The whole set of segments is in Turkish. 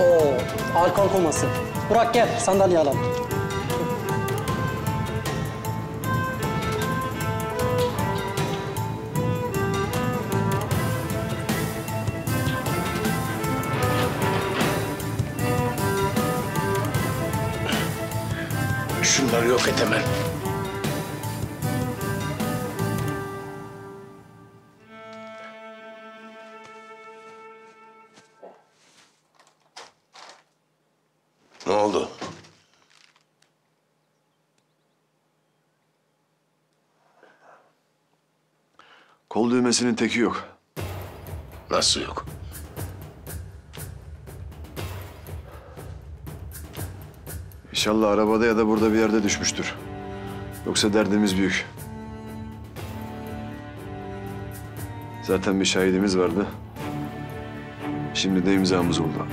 Oo, alkol koması. Burak gel, sandalye alalım. Şunları yok et hemen. Kol düğmesinin teki yok. Nasıl yok? İnşallah arabada ya da burada bir yerde düşmüştür. Yoksa derdimiz büyük. Zaten bir şahidimiz vardı. Şimdi de imzamız oldu.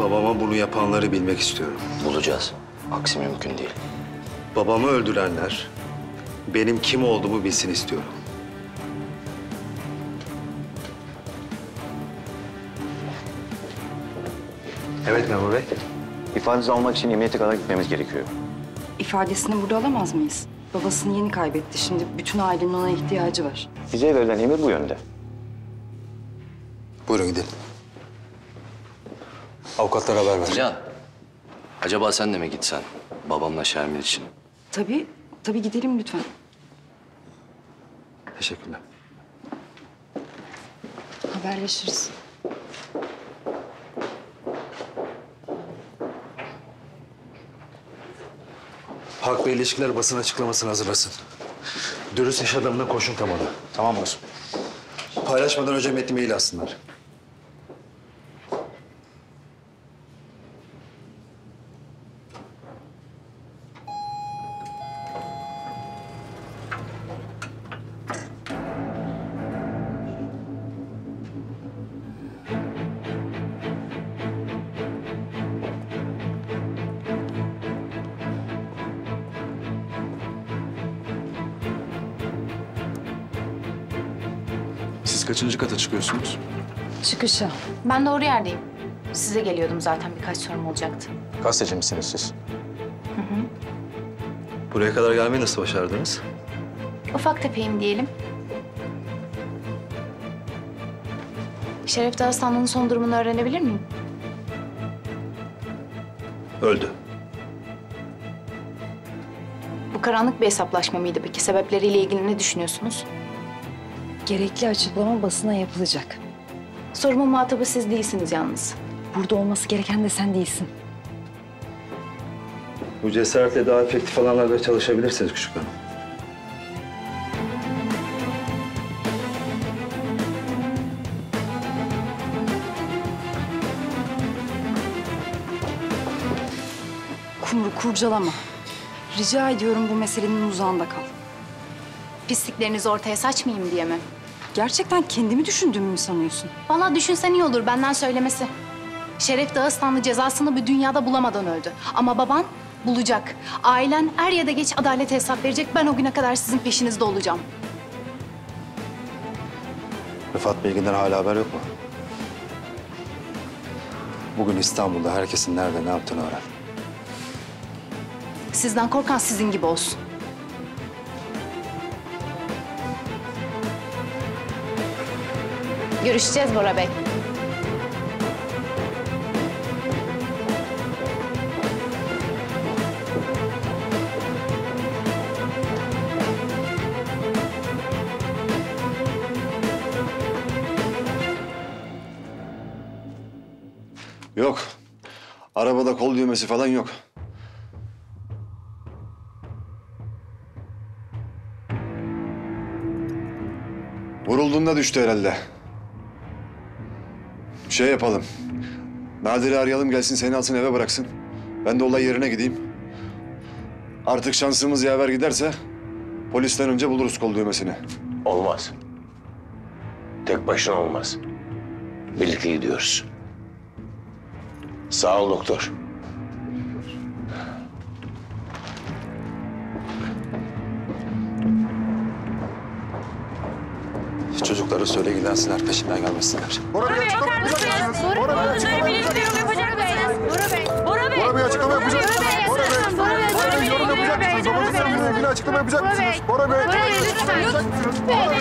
Babama bunu yapanları bilmek istiyorum. Bulacağız. Aksi mümkün değil. Babamı öldürenler benim kim olduğumu bilsin istiyorum. Evet memur bey. İfadenizi almak için emniyete kadar gitmemiz gerekiyor. İfadesini burada alamaz mıyız? Babasını yeni kaybetti. Şimdi bütün ailenin ona ihtiyacı var. Bize verilen emir bu yönde. Buyurun gidelim. Avukatlara haber ver. Can, acaba sen de mi gitsen babamla Şermin için? Tabii, tabii gidelim lütfen. Teşekkürler. Haberleşiriz. Halk ve ilişkiler basın açıklamasını hazırlasın. Dürüst iş adamına koşun tamamen. Tamam mı? Paylaşmadan önce metni mail alsınlar. Kaçıncı kata çıkıyorsunuz? Çıkışa. Ben doğru yerdeyim. Size geliyordum zaten birkaç sorum olacaktı. Gazeteci misiniz siz? Buraya kadar gelmeyi nasıl başardınız? Ufak tefeyim diyelim. Şeref Dağıstanlı'nın son durumunu öğrenebilir miyim? Öldü. Bu karanlık bir hesaplaşma mıydı peki? Sebepleriyle ilgili ne düşünüyorsunuz? Gerekli açıklama basına yapılacak. Sorumun muhatabı siz değilsiniz yalnız. Burada olması gereken de sen değilsin. Bu cesaretle daha efektif alanlarda çalışabilirsiniz küçük hanım. Kumru kurcalama. Rica ediyorum bu meselenin uzağında kal. Pisliklerinizi ortaya saçmayayım diye mi? Gerçekten kendimi düşündüğümü mü sanıyorsun? Vallahi düşünsen iyi olur benden söylemesi. Şeref Dağıstanlı cezasını bir dünyada bulamadan öldü. Ama baban bulacak. Ailen er ya da geç adalete hesap verecek. Ben o güne kadar sizin peşinizde olacağım. Rıfat Bilgin'den hala haber yok mu? Bugün İstanbul'da herkesin nerede ne yaptığını öğren. Sizden korkan sizin gibi olsun. Görüşeceğiz Bora Bey. Yok. Arabada kol düğmesi falan yok. Vurulduğunda düştü herhalde. Şey yapalım. Nadir'i arayalım gelsin seni alsın eve bıraksın. Ben de olay yerine gideyim. Artık şansımız yaver giderse polisten önce buluruz kol düğmesini. Olmaz. Tek başına olmaz. Birlikte gidiyoruz. Sağ ol doktor. Çocuklara söyle gidensinler peşimden gelmesinler. Bora Bey bakar mısınız? Bora Bey açıklama yapacak mısınız? Bora Bey. Bora Bey. Bora Bey açıklama yapacak Bora Bey. Bora Bey. Bora Bey. Bora Bey yorum yapacak mısınız? Babası sen ilgili açıklama yapacak mısınız? Bora Bey. Bora Bey lütfen. Bora Bey.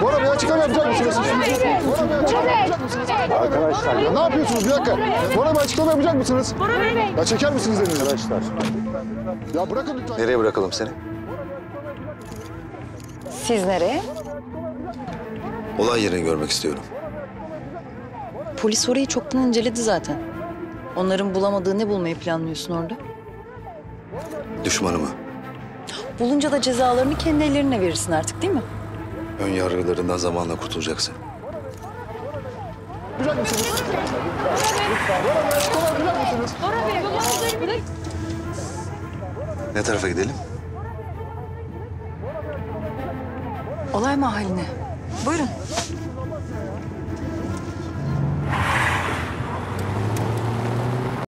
Bora Bey açıklama yapacak mısınız? Bora Bey açıklama yapacak mısınız? Arkadaşlar ne yapıyorsunuz bir dakika? Bora Bey açıklama yapacak mısınız? Bora Bey. Ya çeker misiniz elinizi? Arkadaşlar. Ya bırakın lütfen. Nereye bırakalım seni? Siz nereye? Olay yerini görmek istiyorum. Polis orayı çoktan inceledi zaten. Onların bulamadığı ne bulmayı planlıyorsun orada? Düşmanımı, Bulunca da cezalarını kendi ellerine verirsin artık değil mi? ön yargılarından zamanla kurtulacaksın. Ne tarafa gidelim? Olay mahalline. Buyurun.